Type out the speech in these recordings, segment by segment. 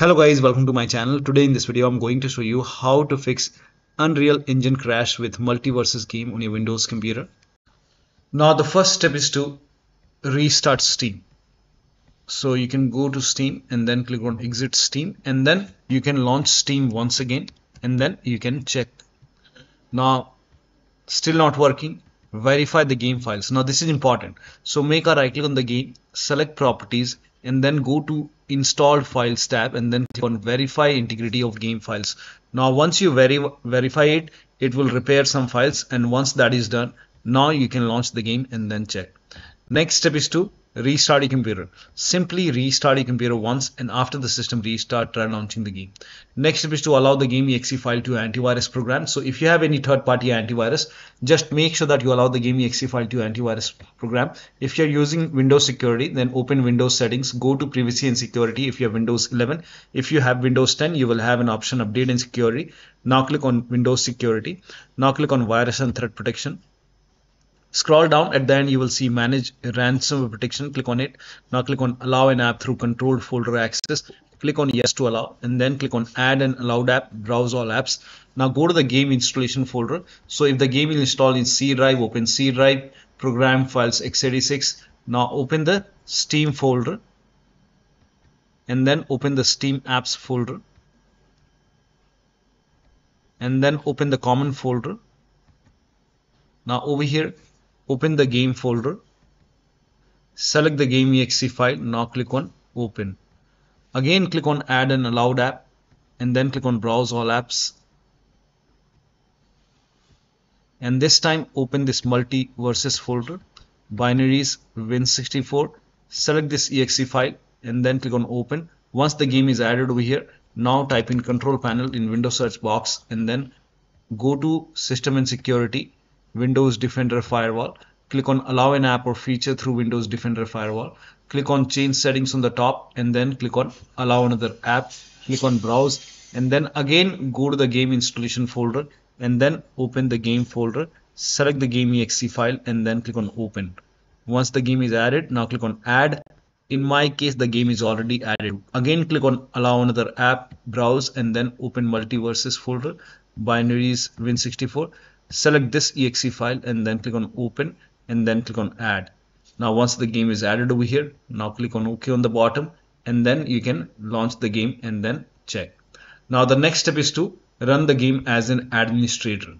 Hello guys, welcome to my channel. Today in this video I'm going to show you how to fix Unreal Engine crash with MultiVersus game on your Windows computer. Now the first step is to restart Steam. So you can go to Steam and then click on exit Steam and then you can launch Steam once again and then you can check. Now still not working verify the game files now this is important so make a right click on the game select properties and then go to installed files tab and then click on verify integrity of game files. Now once you veri verify it it will repair some files and once that is done now you can launch the game and then check. Next step is to restart your computer. Simply restart your computer once and after the system restart try launching the game. Next step is to allow the game exe file to antivirus program. So if you have any third-party antivirus just make sure that you allow the game exe file to antivirus program. If you're using windows security then open windows settings. Go to privacy and security if you have windows 11 if you have windows 10 you will have an option update and security. Now click on windows security. Now click on virus and threat protection Scroll down at the end you will see manage ransomware protection. Click on it. Now click on allow an app through controlled folder access. Click on yes to allow and then click on add an allowed app. Browse all apps. Now go to the game installation folder. So if the game is installed in C drive, open C drive, program files x86. Now open the Steam folder and then open the Steam apps folder and then open the common folder. Now over here open the game folder select the game exe file now click on open. Again click on add an allowed app and then click on browse all apps. And this time open this MultiVersus folder binaries win64 select this exe file and then click on open. Once the game is added over here now type in control panel in windows search box and then go to system and security Windows Defender Firewall. Click on allow an app or feature through Windows Defender Firewall. Click on change settings on the top and then click on allow another app. Click on browse and then again go to the game installation folder and then open the game folder. Select the game exe file and then click on open. Once the game is added, now click on add. In my case, the game is already added. Again, click on allow another app, browse and then open MultiVersus folder, binaries win64 select this exe file and then click on open and then click on add. Now once the game is added over here now click on ok on the bottom and then you can launch the game and then check. Now the next step is to run the game as an administrator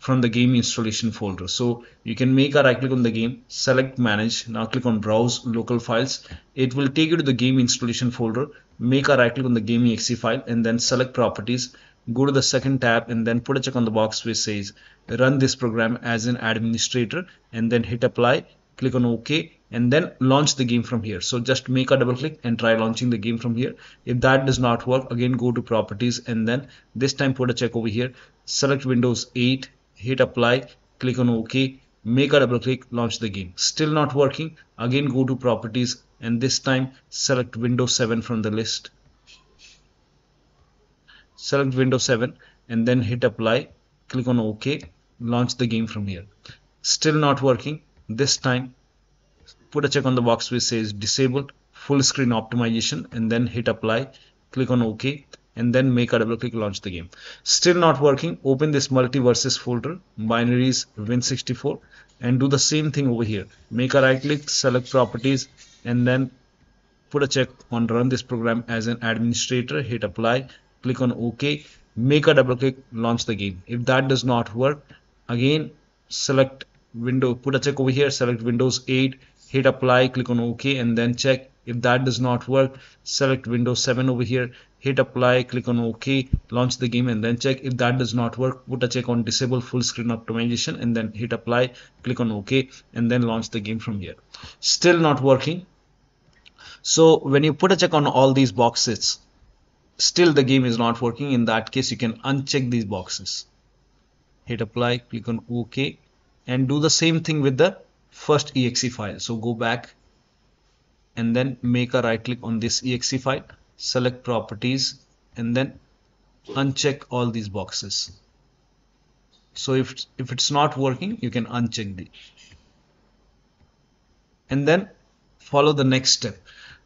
from the game installation folder. So you can make a right click on the game select manage now click on browse local files. It will take you to the game installation folder make a right click on the game exe file and then select properties go to the second tab and then put a check on the box which says run this program as an administrator and then hit apply click on ok and then launch the game from here. So just make a double click and try launching the game from here. If that does not work again go to properties and then this time put a check over here. Select windows 8 hit apply click on ok make a double click launch the game. Still not working. Again go to properties and this time select windows 7 from the list select Windows 7 and then hit apply click on OK launch the game from here. Still not working. This time put a check on the box which says disabled full screen optimization and then hit apply click on OK and then make a double click launch the game. Still not working. Open this MultiVersus folder binaries win64 and do the same thing over here. Make a right click select properties and then put a check on run this program as an administrator hit apply click on OK make a double click launch the game. If that does not work again select window put a check over here select Windows 8 hit apply click on OK and then check. If that does not work select Windows 7 over here hit apply click on OK launch the game and then check. If that does not work put a check on disable full screen optimization and then hit apply click on OK and then launch the game from here. Still not working. So when you put a check on all these boxes still the game is not working. In that case you can uncheck these boxes. Hit apply click on ok and do the same thing with the first exe file. So go back and then make a right click on this exe file select properties and then uncheck all these boxes. So if if it's not working you can uncheck the and then follow the next step.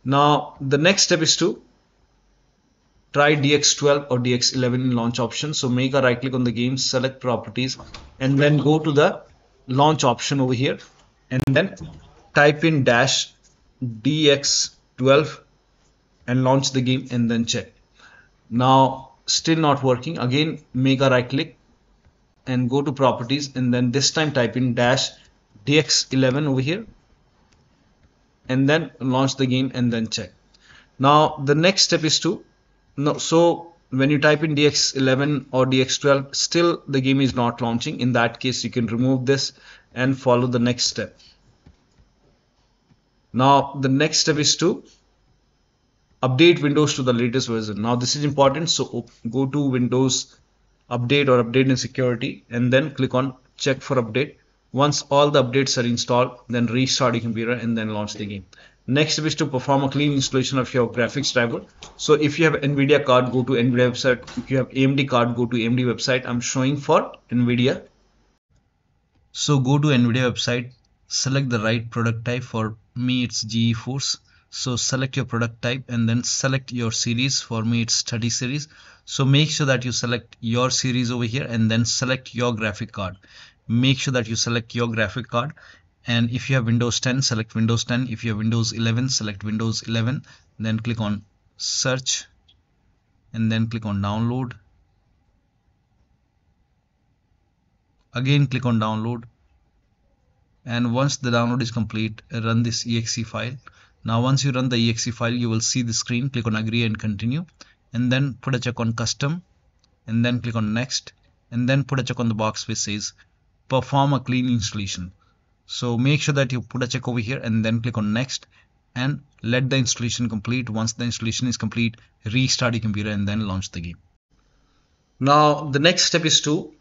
Now the next step is to try DX12 or DX11 in launch option. So make a right click on the game, select properties, and then go to the launch option over here, and then type in dash DX12 and launch the game and then check. Now still not working. Again, make a right click and go to properties and then this time type in dash DX11 over here and then launch the game and then check. Now the next step is to no so when you type in dx11 or dx12 still the game is not launching. In that case you can remove this and follow the next step. Now the next step is to update windows to the latest version. Now this is important so go to windows update or update in security and then click on check for update. Once all the updates are installed then restart your computer and then launch the game Next is to perform a clean installation of your graphics driver. So if you have NVIDIA card, go to NVIDIA website. If you have AMD card, go to AMD website. I'm showing for NVIDIA. So go to NVIDIA website, select the right product type. For me, it's GeForce. So select your product type and then select your series. For me, it's 30 series. So make sure that you select your series over here and then select your graphic card. Make sure that you select your graphic card and if you have Windows 10 select Windows 10 if you have Windows 11 select Windows 11 then click on search and then click on download. Again click on download. And once the download is complete run this exe file. Now once you run the exe file you will see the screen. Click on agree and continue. And then put a check on custom. And then click on next. And then put a check on the box which says perform a clean installation so make sure that you put a check over here and then click on next and let the installation complete. Once the installation is complete restart your computer and then launch the game. Now the next step is to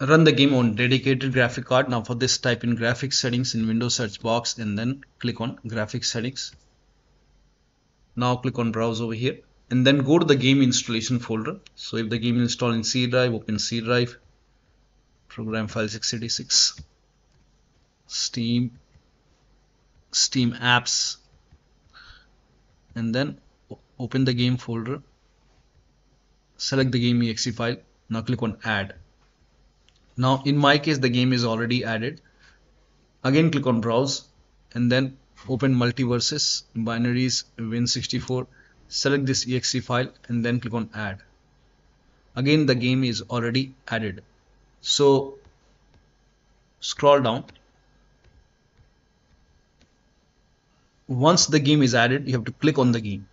run the game on dedicated graphic card. Now for this type in graphics settings in windows search box and then click on graphics settings. Now click on browse over here and then go to the game installation folder. So if the game is installed in c drive open c drive program file 686 steam steam apps and then open the game folder select the game exe file now click on add. Now in my case the game is already added. Again click on browse and then open MultiVersus binaries win64 select this exe file and then click on add. Again the game is already added. So scroll down once the game is added you have to click on the game.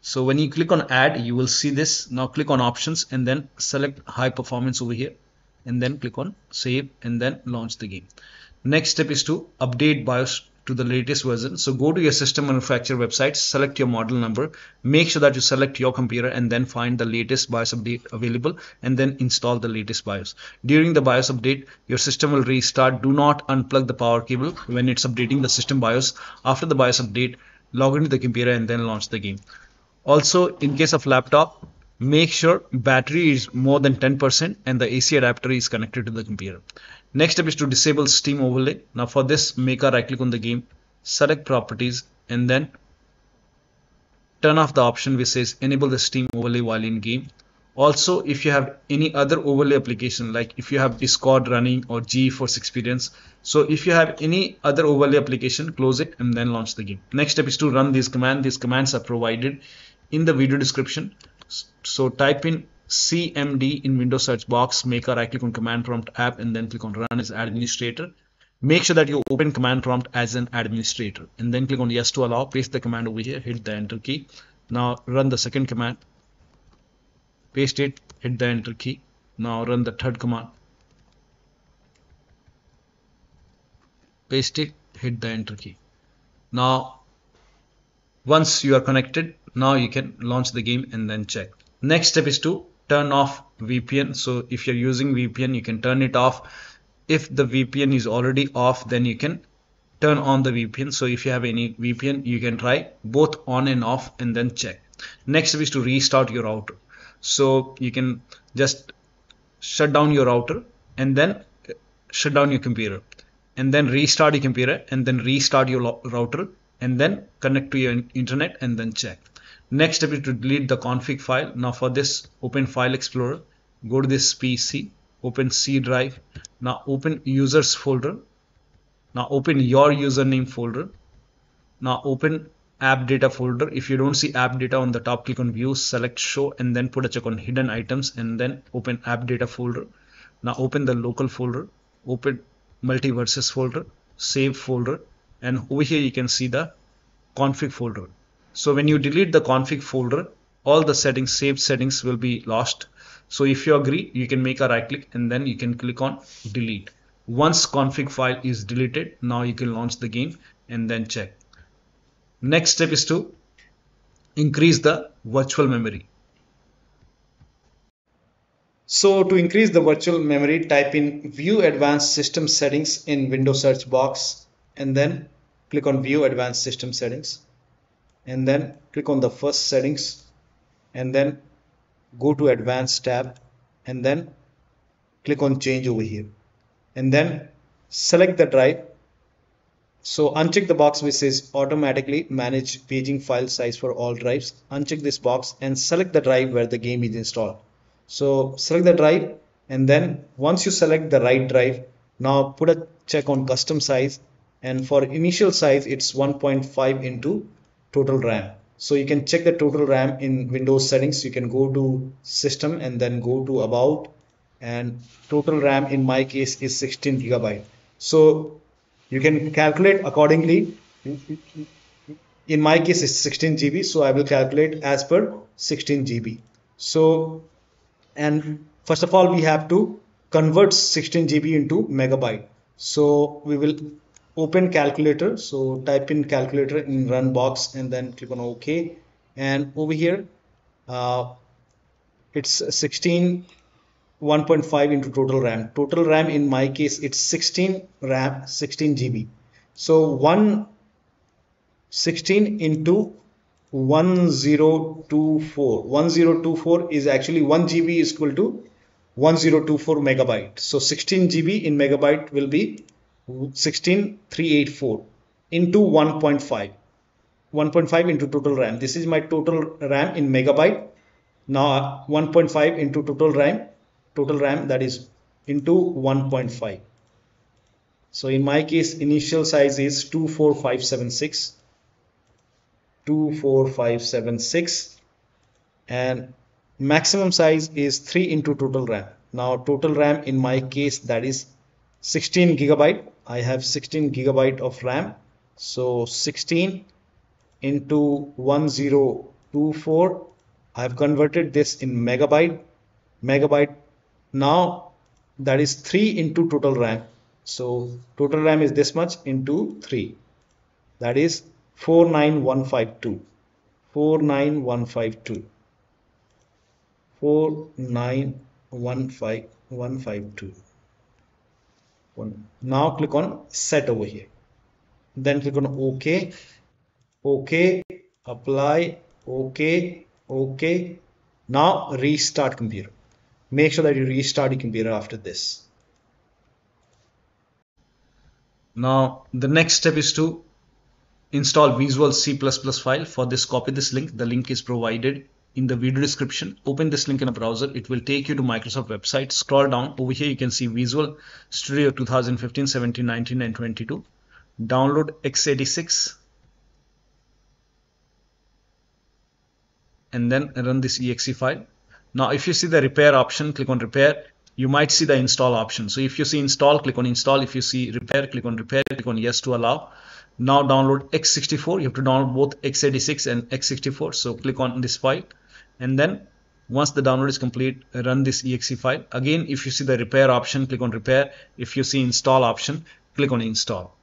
So when you click on add you will see this. Now click on options and then select high performance over here and then click on save and then launch the game. Next step is to update BIOS to the latest version. So go to your system manufacturer website, select your model number, make sure that you select your computer and then find the latest BIOS update available and then install the latest BIOS. During the BIOS update, your system will restart. Do not unplug the power cable when it's updating the system BIOS. After the BIOS update, log into the computer and then launch the game. Also, in case of laptop, make sure battery is more than 10% and the AC adapter is connected to the computer. Next step is to disable Steam overlay. Now for this, make a right click on the game, select properties and then turn off the option which says enable the Steam overlay while in game. Also, if you have any other overlay application, like if you have Discord running or GeForce Experience, so if you have any other overlay application, close it and then launch the game. Next step is to run this command. These commands are provided in the video description. So type in CMD in Windows search box, make a right click on command prompt app and then click on run as administrator. Make sure that you open command prompt as an administrator and then click on yes to allow, paste the command over here, hit the enter key. Now run the second command, paste it, hit the enter key. Now run the third command, paste it, hit the enter key. Now once you are connected, now you can launch the game and then check. Next step is to turn off VPN. So if you're using VPN, you can turn it off. If the VPN is already off, then you can turn on the VPN. So if you have any VPN, you can try both on and off and then check. Next is to restart your router. So you can just shut down your router and then shut down your computer and then restart your computer and then restart your router and then connect to your internet and then check. Next step is to delete the config file. Now for this open file explorer go to this pc open c drive. Now open users folder. Now open your username folder. Now open app data folder. If you don't see app data on the top click on view select show and then put a check on hidden items and then open app data folder. Now open the local folder open MultiVersus folder save folder and over here you can see the config folder so when you delete the config folder all the settings saved settings will be lost. So if you agree you can make a right click and then you can click on delete. Once config file is deleted now you can launch the game and then check. Next step is to increase the virtual memory. So to increase the virtual memory type in view advanced system settings in windows search box and then click on view advanced system settings and then click on the first settings and then go to advanced tab and then click on change over here. And then select the drive so uncheck the box which says automatically manage paging file size for all drives. Uncheck this box and select the drive where the game is installed. So select the drive and then once you select the right drive now put a check on custom size. And for initial size it's 1.5 into total RAM. So you can check the total RAM in Windows settings. You can go to system and then go to about and total RAM in my case is 16 gigabyte. So you can calculate accordingly. In my case it's 16 GB so I will calculate as per 16 GB so and first of all we have to convert 16 GB into megabyte. So we will open calculator. So type in calculator in run box and then click on ok. And over here uh, it's 16 1.5 into total RAM. Total RAM in my case it's 16 RAM 16 GB so 1 16 into 1024 1024 is actually 1 GB is equal to 1024 megabyte. So 16 GB in megabyte will be 16384 into 1.5 1.5 into total RAM. This is my total RAM in megabyte. Now 1.5 into total RAM total RAM that is into 1.5 so in my case initial size is 24576 24576 and maximum size is 3 into total RAM. Now total RAM in my case that is 16 gigabyte I have 16 gigabyte of RAM. So 16 into 1024 I have converted this in megabyte. Megabyte now that is 3 into total RAM. So total RAM is this much into 3 that is 49152 49152 4915 now click on set over here. Then click on ok. Ok apply. Ok ok. Now restart computer. Make sure that you restart your computer after this. Now the next step is to install visual c++ file. For this copy this link. The link is provided in the video description. Open this link in a browser. It will take you to microsoft website. Scroll down. Over here you can see visual studio 2015 17 19 and 22 download x86 and then run this exe file. Now if you see the repair option click on repair. You might see the install option. So if you see install click on install. If you see repair click on repair. Click on yes to allow. Now download x64 you have to download both x86 and x64 so click on this file and then once the download is complete run this exe file. Again if you see the repair option click on repair. If you see install option click on install.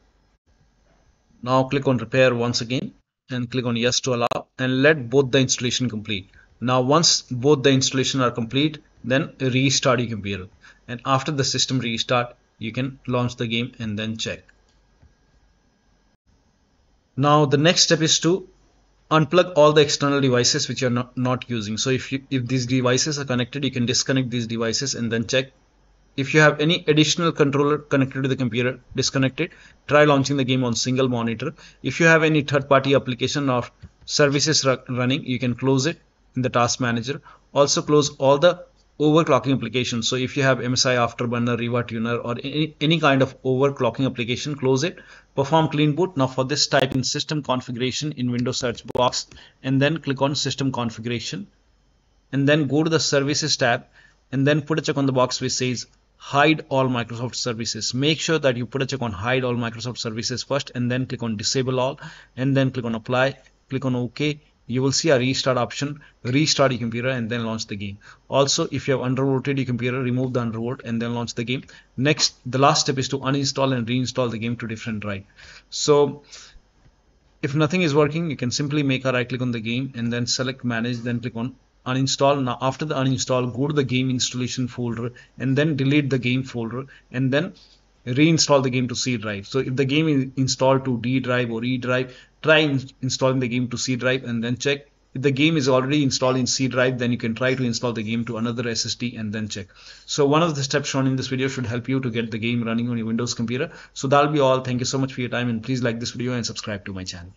Now click on repair once again and click on yes to allow and let both the installation complete. Now once both the installation are complete then restart your computer. And after the system restart you can launch the game and then check. Now the next step is to unplug all the external devices which you're not, not using. So if you if these devices are connected you can disconnect these devices and then check. If you have any additional controller connected to the computer disconnected try launching the game on single monitor. If you have any third-party application or services running you can close it in the task manager. Also close all the overclocking application. so if you have MSI Afterburner Riva Tuner or any, any kind of overclocking application close it perform clean boot now for this type in system configuration in Windows search box and then click on system configuration and then go to the services tab and then put a check on the box which says hide all Microsoft services. Make sure that you put a check on hide all Microsoft services first and then click on disable all and then click on apply, click on OK. You will see a restart option, restart your computer and then launch the game. Also, if you have undervolted your computer, remove the undervolt and then launch the game. Next, the last step is to uninstall and reinstall the game to different drive. So, if nothing is working, you can simply make a right click on the game and then select manage, then click on uninstall now after the uninstall go to the game installation folder and then delete the game folder and then reinstall the game to C drive. So if the game is installed to D drive or E drive try installing the game to C drive and then check. If the game is already installed in C drive then you can try to install the game to another SSD and then check. So one of the steps shown in this video should help you to get the game running on your Windows computer. So that'll be all. Thank you so much for your time and please like this video and subscribe to my channel